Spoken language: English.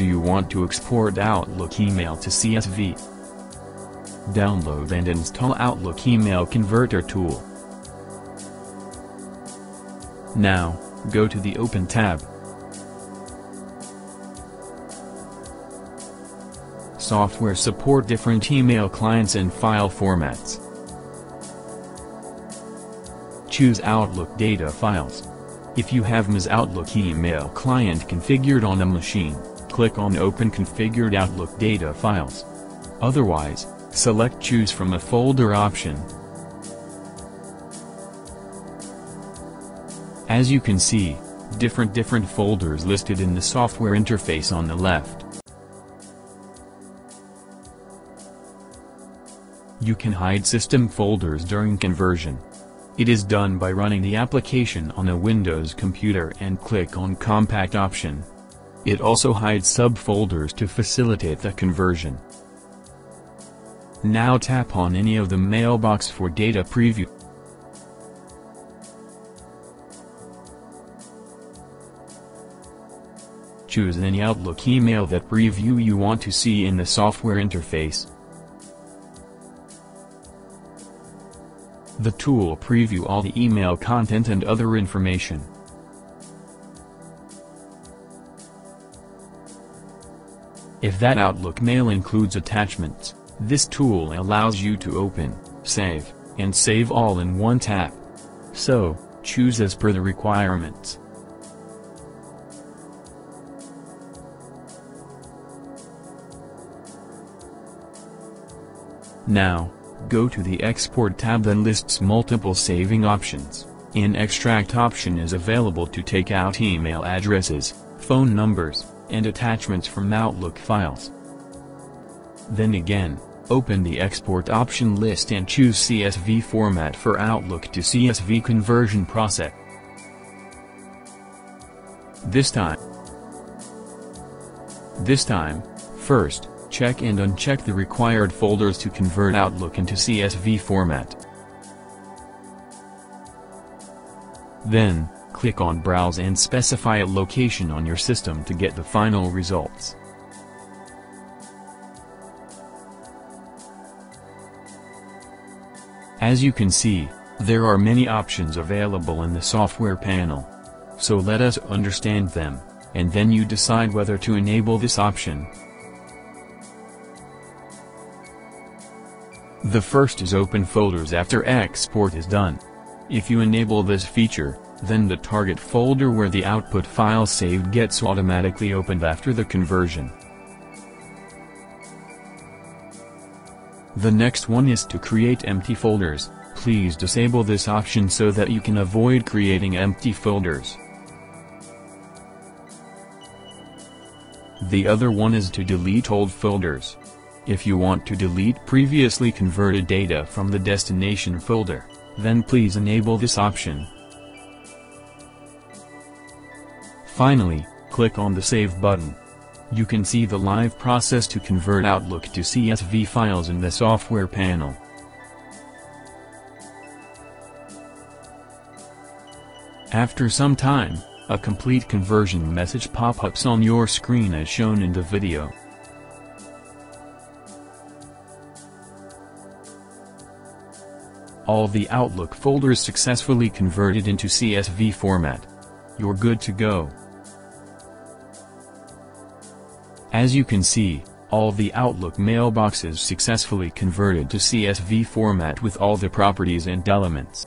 do you want to export Outlook email to CSV? Download and install Outlook Email Converter tool. Now, go to the Open tab. Software support different email clients and file formats. Choose Outlook data files. If you have MS Outlook email client configured on a machine, click on Open Configured Outlook data files. Otherwise, select Choose from a folder option. As you can see, different different folders listed in the software interface on the left. You can hide system folders during conversion. It is done by running the application on a Windows computer and click on Compact option. It also hides subfolders to facilitate the conversion. Now tap on any of the mailbox for data preview. Choose any Outlook email that preview you want to see in the software interface. The tool preview all the email content and other information. If that Outlook mail includes attachments, this tool allows you to open, save, and save all in one tap. So, choose as per the requirements. Now, go to the Export tab that lists multiple saving options. An extract option is available to take out email addresses, phone numbers, and attachments from Outlook files. Then again, open the export option list and choose CSV format for Outlook to CSV conversion process. This time, this time, first, check and uncheck the required folders to convert Outlook into CSV format. Then, click on Browse and specify a location on your system to get the final results. As you can see, there are many options available in the software panel. So let us understand them, and then you decide whether to enable this option. The first is open folders after export is done. If you enable this feature, then the target folder where the output file saved gets automatically opened after the conversion. The next one is to create empty folders, please disable this option so that you can avoid creating empty folders. The other one is to delete old folders. If you want to delete previously converted data from the destination folder, then please enable this option. Finally, click on the Save button. You can see the live process to convert Outlook to CSV files in the software panel. After some time, a complete conversion message pop-ups on your screen as shown in the video. All the Outlook folders successfully converted into CSV format. You're good to go. As you can see, all the Outlook mailboxes successfully converted to CSV format with all the properties and elements.